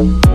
you